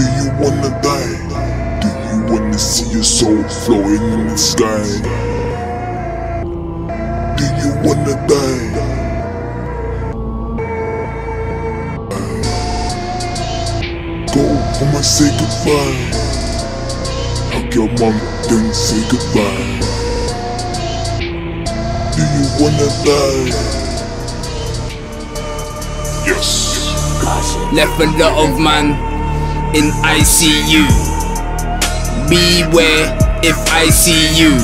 Do you wanna die? Do you wanna see your soul floating in the sky? Do you wanna die? Go home and say goodbye. Hug your mom, then say goodbye. Do you wanna die? Yes. Left a lot of man in ICU. Beware if I see you.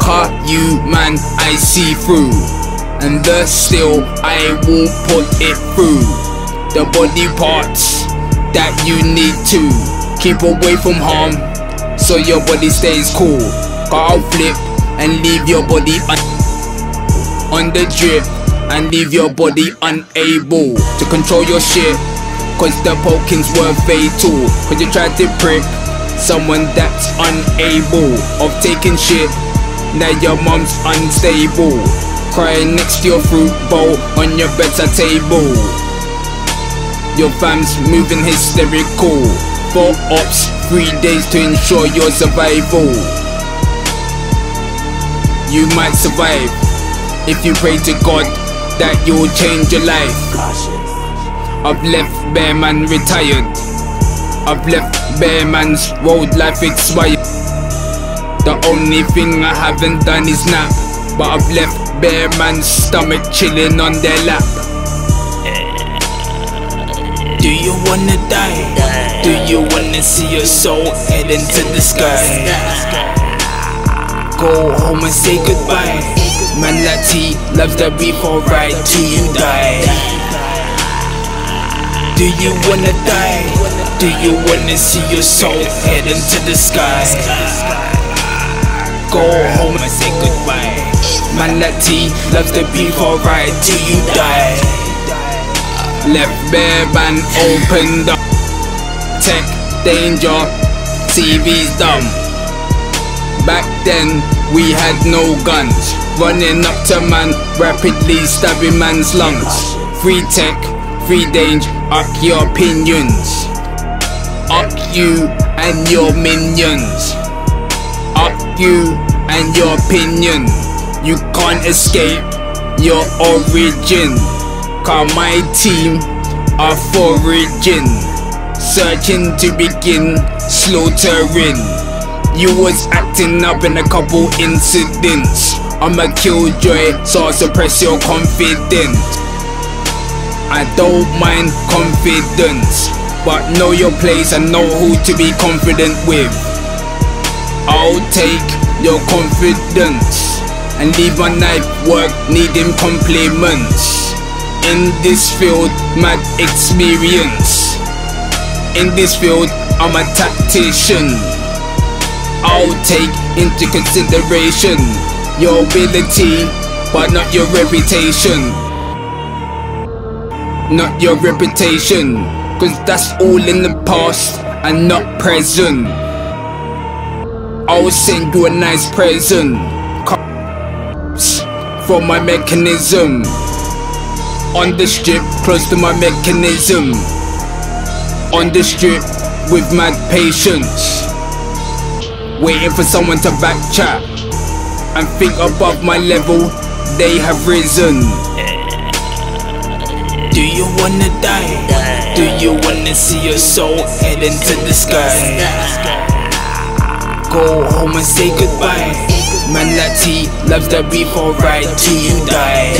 Cut you, man, I see through. And thus still I will put it through. The body parts that you need to keep away from harm so your body stays cool. I'll flip and leave your body on the drip and leave your body unable to control your shit. Cause the pokings were fatal. Cause you tried to prick someone that's unable of taking shit. Now your mom's unstable. Crying next to your fruit bowl on your bedside table. Your fam's moving hysterical. Four ops, three days to ensure your survival. You might survive if you pray to God that you'll change your life. I've left bare Man retired. I've left bare Man's road life expired. The only thing I haven't done is nap. But I've left bare Man's stomach chilling on their lap. Do you wanna die? Do you wanna see your soul head into the sky? Go home and say goodbye. Man like T loves the beef alright till you die. Do you wanna die? Do you wanna see your soul head into the sky? Go home and say goodbye. Man like T loves the beef alright till you die. Left bare opened up. Tech danger, TV's dumb. Back then we had no guns. Running up to man, rapidly stabbing man's lungs. Free tech, free danger, up your opinions. Up you and your minions. Up you and your opinion. You can't escape your origin. Cause my team are foraging, searching to begin slaughtering. You was acting up in a couple incidents. I'm a killjoy, so I suppress your confidence. I don't mind confidence, but know your place and know who to be confident with. I'll take your confidence and leave my night work needing compliments. In this field, mad experience. In this field, I'm a tactician. I'll take into consideration your ability, but not your reputation. Not your reputation, cause that's all in the past and not present. I'll send you a nice present. From my mechanism. On the strip, close to my mechanism. On the strip, with mad patience. Waiting for someone to back chat and think above my level, they have risen. Do you wanna die? Do you wanna see your soul head into the sky? Go home and say goodbye. Man like T loves the beef alright till you die.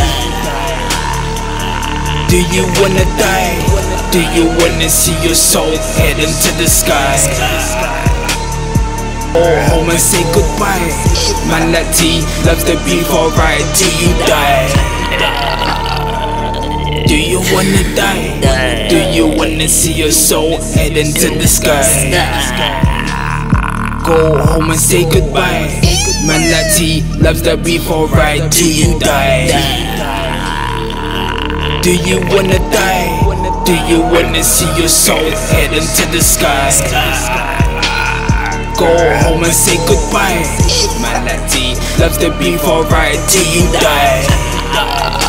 Do you wanna die? Do you wanna see your soul head into the sky? Go home and say goodbye. Man like T loves the beef alright till you die. Do you wanna die? Do you wanna see your soul head into the sky? Go home and say goodbye. Man like loves the beef alright till you die. Do you wanna die? Do you wanna see your soul head into the sky? Go home and say goodbye. Man like loves the beef alright till you die.